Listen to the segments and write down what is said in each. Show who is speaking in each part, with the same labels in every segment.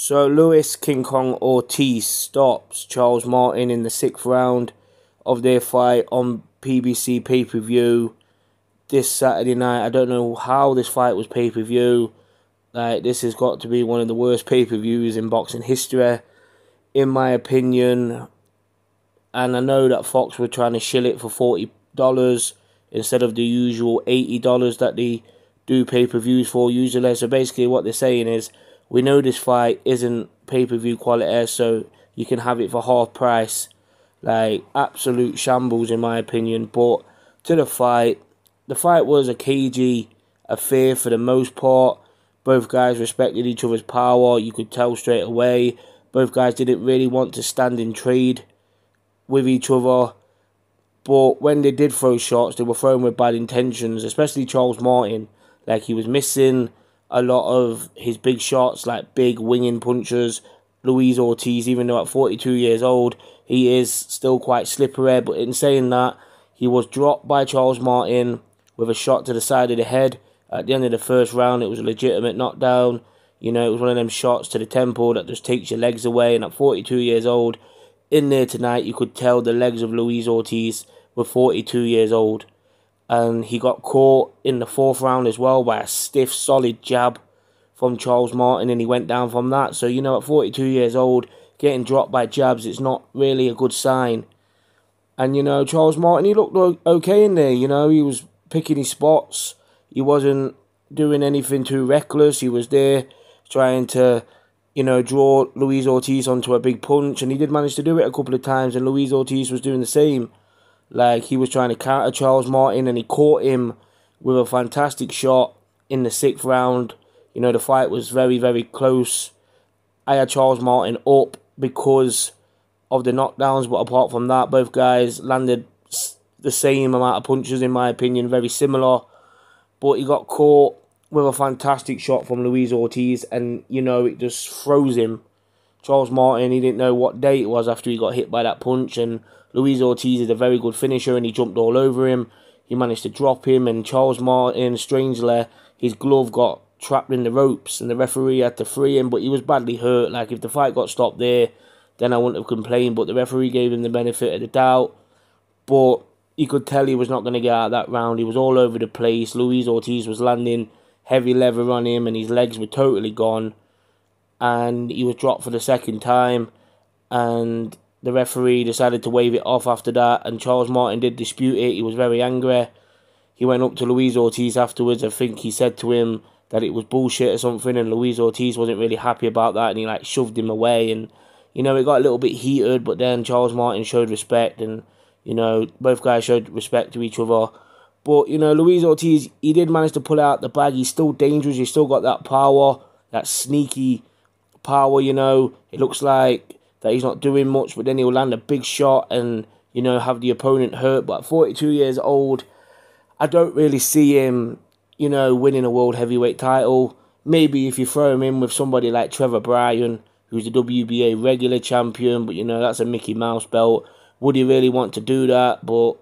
Speaker 1: So Luis King Kong Ortiz stops Charles Martin in the sixth round of their fight on PBC pay per view this Saturday night. I don't know how this fight was pay per view. Like this has got to be one of the worst pay per views in boxing history, in my opinion. And I know that Fox were trying to shill it for forty dollars instead of the usual eighty dollars that they do pay per views for usually. So basically, what they're saying is we know this fight isn't pay per view quality, so you can have it for half price. Like absolute shambles in my opinion. But to the fight, the fight was a cagey affair for the most part. Both guys respected each other's power. You could tell straight away. Both guys didn't really want to stand in trade with each other. But when they did throw shots, they were thrown with bad intentions, especially Charles Martin. Like he was missing a lot of his big shots, like big winging punches. Luis Ortiz, even though at 42 years old, he is still quite slippery. But in saying that, he was dropped by Charles Martin with a shot to the side of the head. At the end of the first round, it was a legitimate knockdown. You know, it was one of them shots to the temple that just takes your legs away. And at 42 years old, in there tonight, you could tell the legs of Luis Ortiz were 42 years old and he got caught in the fourth round as well by a stiff, solid jab from Charles Martin, and he went down from that. So, you know, at 42 years old, getting dropped by jabs, it's not really a good sign. And, you know, Charles Martin, he looked okay in there, you know, he was picking his spots. He wasn't doing anything too reckless. He was there trying to, you know, draw Luis Ortiz onto a big punch, and he did manage to do it a couple of times, and Luis Ortiz was doing the same. Like he was trying to counter Charles Martin and he caught him with a fantastic shot in the sixth round. You know, the fight was very, very close. I had Charles Martin up because of the knockdowns, but apart from that, both guys landed the same amount of punches, in my opinion, very similar. But he got caught with a fantastic shot from Luis Ortiz, and you know, it just froze him. Charles Martin, he didn't know what day it was after he got hit by that punch, and Luis Ortiz is a very good finisher and he jumped all over him. He managed to drop him and Charles Martin, strangely, his glove got trapped in the ropes and the referee had to free him, but he was badly hurt. Like, if the fight got stopped there, then I wouldn't have complained, but the referee gave him the benefit of the doubt. But you could tell he was not going to get out that round. He was all over the place. Luis Ortiz was landing heavy lever on him and his legs were totally gone. And he was dropped for the second time. And the referee decided to wave it off after that, and Charles Martin did dispute it. He was very angry. He went up to Luis Ortiz afterwards. I think he said to him that it was bullshit or something, and Luis Ortiz wasn't really happy about that, and he like shoved him away. And you know, it got a little bit heated, but then Charles Martin showed respect, and you know, both guys showed respect to each other. But you know, Luis Ortiz, he did manage to pull out the bag. He's still dangerous. He's still got that power, that sneaky power. You know, it looks like that he's not doing much, but then he'll land a big shot and, you know, have the opponent hurt. But 42 years old, I don't really see him, you know, winning a world heavyweight title. Maybe if you throw him in with somebody like Trevor Bryan, who's the WBA regular champion, but, you know, that's a Mickey Mouse belt. Would he really want to do that? But,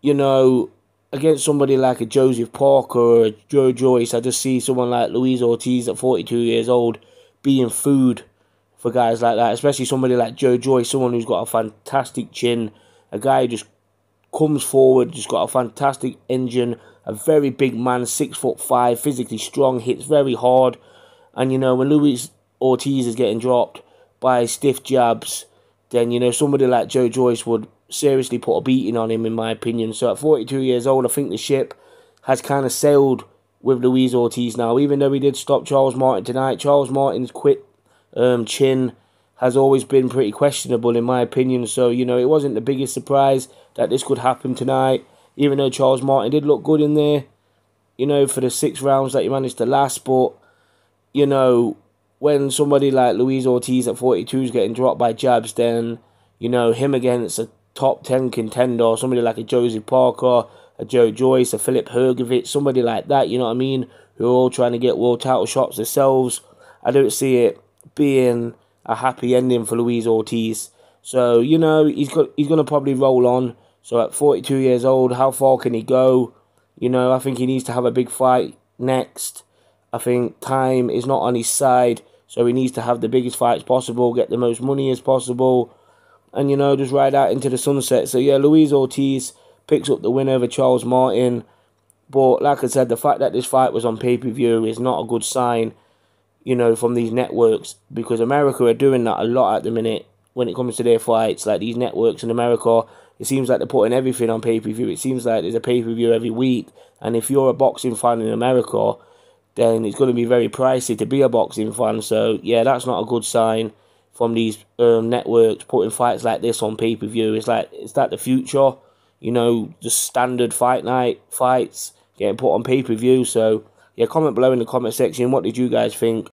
Speaker 1: you know, against somebody like a Joseph Parker or a Joe Joyce, I just see someone like Luis Ortiz at 42 years old being food for guys like that, especially somebody like Joe Joyce, someone who's got a fantastic chin, a guy who just comes forward, just got a fantastic engine, a very big man, six foot five, physically strong, hits very hard, and you know when Luis Ortiz is getting dropped by stiff jabs, then you know somebody like Joe Joyce would seriously put a beating on him, in my opinion. So at 42 years old, I think the ship has kind of sailed with Luis Ortiz now. Even though he did stop Charles Martin tonight, Charles Martin's quit um, chin has always been pretty questionable in my opinion. So you know it wasn't the biggest surprise that this could happen tonight. Even though Charles Martin did look good in there, you know, for the six rounds that he managed to last. But you know, when somebody like Luis Ortiz at 42 is getting dropped by jabs, then you know him against a top 10 contender, somebody like a Joseph Parker, a Joe Joyce, a Filip Hrgovic, somebody like that, you know what I mean, who are all trying to get world title shots themselves. I don't see it being a happy ending for Luis Ortiz. So you know he's got he's gonna probably roll on. So at 42 years old, how far can he go? You know, I think he needs to have a big fight next. I think time is not on his side. So he needs to have the biggest fights possible, get the most money as possible, and you know just ride out into the sunset. So yeah, Luis Ortiz picks up the win over Charles Martin. But like I said, the fact that this fight was on pay per view is not a good sign, you know, from these networks because America are doing that a lot at the minute when it comes to their fights. Like these networks in America, it seems like they're putting everything on pay per view. It seems like there's a pay per view every week, and if you're a boxing fan in America, then it's going to be very pricey to be a boxing fan. So yeah, that's not a good sign from these um, networks putting fights like this on pay per view. It's like is that the future? You know, the standard fight night fights getting put on pay per view. So yeah, comment below in the comment section. What did you guys think?